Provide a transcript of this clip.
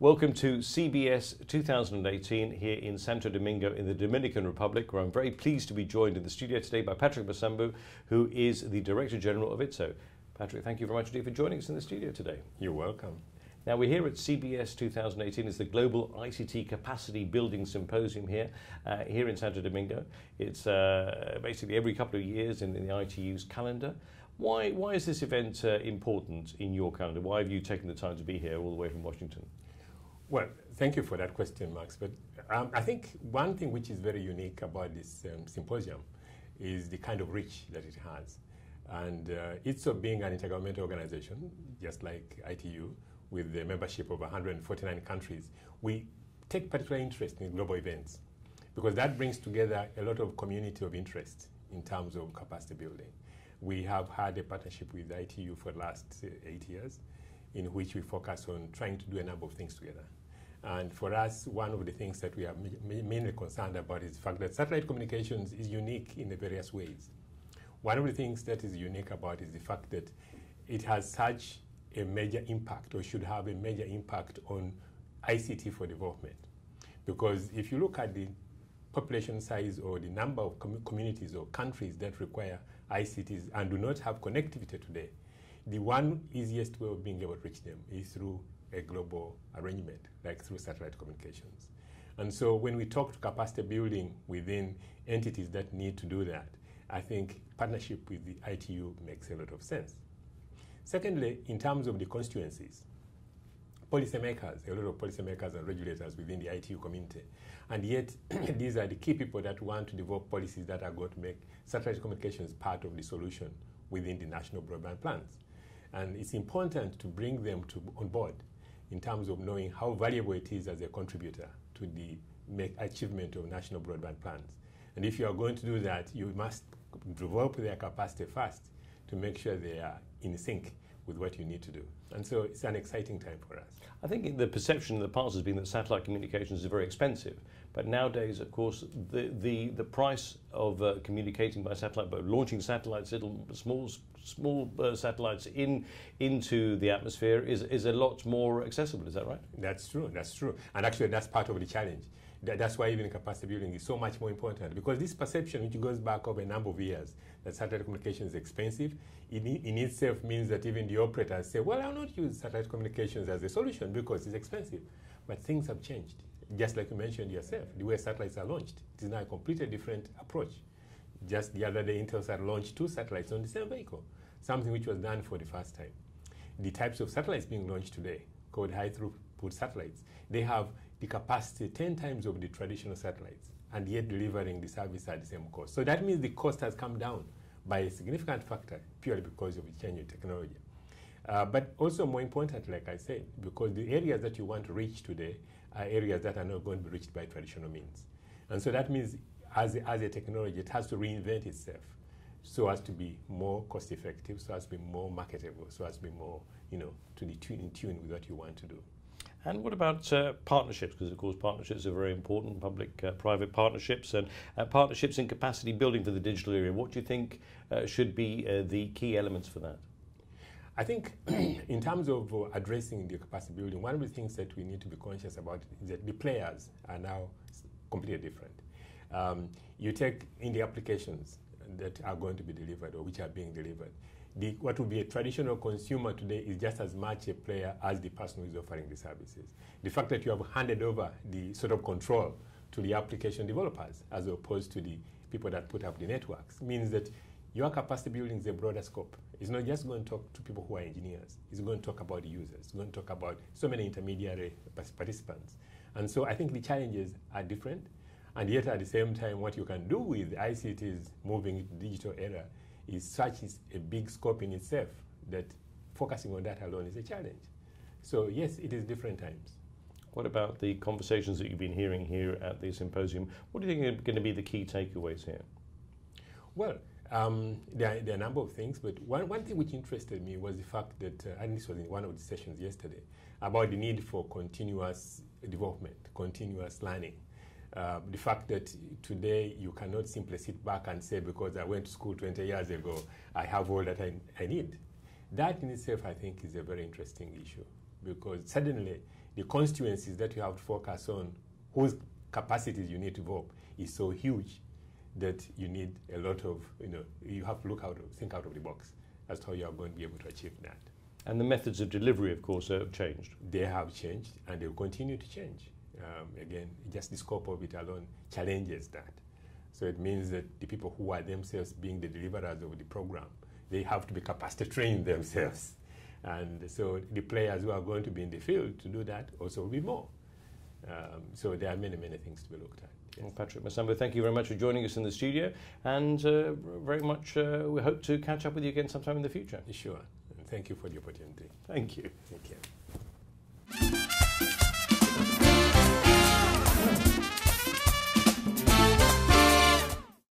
Welcome to CBS 2018 here in Santo Domingo in the Dominican Republic, where I'm very pleased to be joined in the studio today by Patrick Masambu, who is the Director General of ITSO. Patrick, thank you very much indeed for joining us in the studio today. You're welcome. Now, we're here at CBS 2018. It's the Global ICT Capacity Building Symposium here, uh, here in Santo Domingo. It's uh, basically every couple of years in, in, the ITU's calendar. Why, why is this event uh, important in your calendar? Why have you taken the time to be here all the way from Washington? Well, thank you for that question, Max. But um, I think one thing which is very unique about this um, symposium is the kind of reach that it has. And uh, ITSO being an intergovernmental organization, just like ITU, with the membership of 149 countries, we take particular interest in global events because that brings together a lot of community of interest in terms of capacity building. We have had a partnership with ITU for the last uh, eight years in which we focus on trying to do a number of things together. And for us, one of the things that we are mainly concerned about is the fact that satellite communications is unique in the various ways. One of the things that is unique about is the fact that it has such a major impact or should have a major impact on ICT for development. Because if you look at the population size or the number of com communities or countries that require ICTs and do not have connectivity today, the one easiest way of being able to reach them is through a global arrangement, like through satellite communications. And so when we talk to capacity building within entities that need to do that, I think partnership with the ITU makes a lot of sense. Secondly, in terms of the constituencies, policymakers, a lot of policymakers and regulators within the ITU community, and yet these are the key people that want to develop policies that are going to make satellite communications part of the solution within the national broadband plans. And it's important to bring them to, on board in terms of knowing how valuable it is as a contributor to the achievement of national broadband plans. And if you are going to do that, you must develop their capacity first to make sure they are in sync with what you need to do. And so it's an exciting time for us. I think the perception in the past has been that satellite communications is very expensive. But nowadays, of course, the, the, the price of uh, communicating by satellite, by launching satellites, little small small uh, satellites in into the atmosphere is, is a lot more accessible. Is that right? That's true. That's true. And actually, that's part of the challenge. That, that's why even capacity building is so much more important because this perception, which goes back over a number of years, that satellite communication is expensive, in, in itself means that even the operators say, well, I'll not use satellite communications as a solution because it's expensive. But things have changed. Just like you mentioned yourself, the way satellites are launched, it is now a completely different approach. Just the other day, Intelsat launched two satellites on the same vehicle, something which was done for the first time. The types of satellites being launched today, called high throughput satellites, they have the capacity 10 times of the traditional satellites and yet delivering the service at the same cost. So that means the cost has come down by a significant factor purely because of the change in technology. Uh, but also more important, like I said, because the areas that you want to reach today are areas that are not going to be reached by traditional means. And so that means as a, as a technology, it has to reinvent itself so as to be more cost effective, so as to be more marketable, so as to be more, you know, to be tune in tune with what you want to do. And what about uh, partnerships? Because, of course, partnerships are very important, public uh, private partnerships and uh, partnerships in capacity building for the digital area. What do you think uh, should be uh, the key elements for that? I think, in terms of uh, addressing the capacity building, one of the things that we need to be conscious about is that the players are now completely different. Um, you take in the applications that are going to be delivered or which are being delivered the, what would be a traditional consumer today is just as much a player as the person who is offering the services. The fact that you have handed over the sort of control to the application developers as opposed to the people that put up the networks means that your capacity building is a broader scope. It's not just going to talk to people who are engineers. It's going to talk about the users. It's going to talk about so many intermediary participants. And so I think the challenges are different. And yet at the same time, what you can do with ICTs moving into digital era is such is a big scope in itself that focusing on that alone is a challenge. So yes, it is different times. What about the conversations that you've been hearing here at the symposium? What do you think are going to be the key takeaways here? Well, um, there, are, there, are, a number of things, but one, one thing which interested me was the fact that, uh, and this was in one of the sessions yesterday, about the need for continuous development, continuous learning. Uh, the fact that today you cannot simply sit back and say, because I went to school 20 years ago, I have all that I, I need. That in itself, I think, is a very interesting issue because suddenly the constituencies that you have to focus on, whose capacities you need to develop, is so huge that you need a lot of, you know, you have to look out, of, think out of the box as to how you are going to be able to achieve that. And the methods of delivery, of course, have changed. They have changed and they will continue to change. Um, again, just the scope of it alone challenges that. So it means that the people who are themselves being the deliverers of the program, they have to be capacity trained themselves. And so the players who are going to be in the field to do that also will be more. Um, so there are many, many things to be looked at. Yes. Well, Patrick Masambu, thank you very much for joining us in the studio, and uh, very much uh, we hope to catch up with you again sometime in the future. Sure. And thank you for the opportunity. Thank you. Take care.